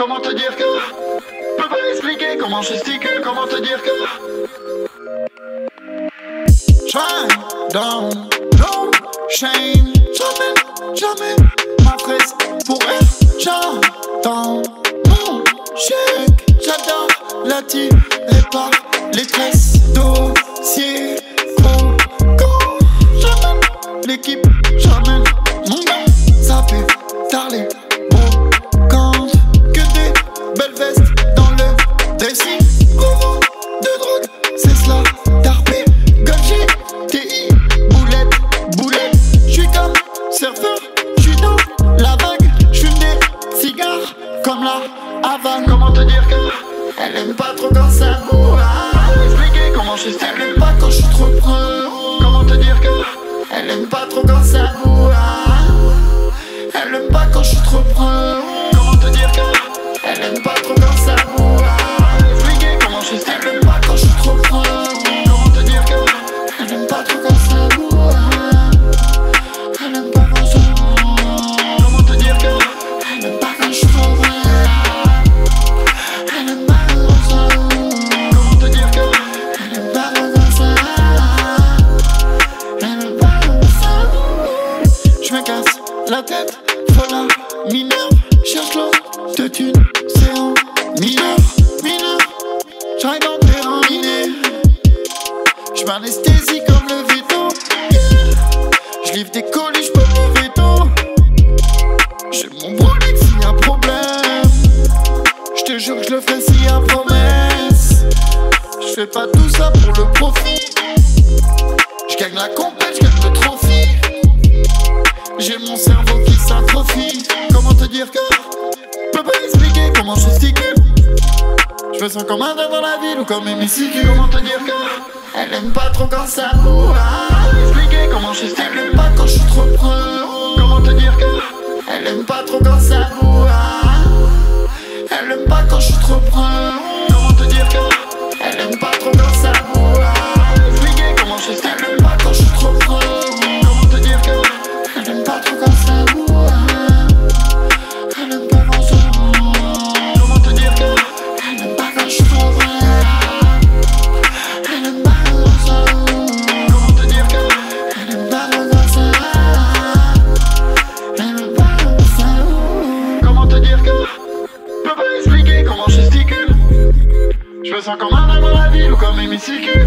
Comment te dire que Peux pas expliquer comment je Comment te dire que Try down, no shame Jamais, jamais ma fraise pour elle J'attends mon chèque J'adore la team et pas les tresses Dossier, J'amène l'équipe, j'amène mon gars Ça fait tarler Comment te dire que elle aime pas trop quand ça boue ah, Expliquer comment je Elle aime pas quand je suis trop preux Comment te dire que Elle aime pas trop quand ça ah, Elle aime pas quand je suis trop preux tête, folle mineur Cherche l'eau de thune, c'est en mineur, mineur J'arrive en terrain miné Je m'anesthésie comme le veto. Je livre des colis, je peux le veto J'ai mon Rolex s'il y a problème je te jure que je le fais s'il y a promesse. Je fais pas tout ça pour le profit. Je gagne la compète, je gagne le trophée. J'ai mon cerveau qui s'atrophie. Comment te dire que Peux pas expliquer comment je gesticule. Je me sens comme un dans la ville ou comme hémicycle. Comment te dire que Elle aime pas trop quand ça boue. Expliquer comment je gesticule. Elle aime pas quand je suis trop preux. Comment te dire que Elle aime pas trop quand ça elle aime pas quand je suis trop près gesticule. Je me sens comme un homme à la ville ou comme hémicycle.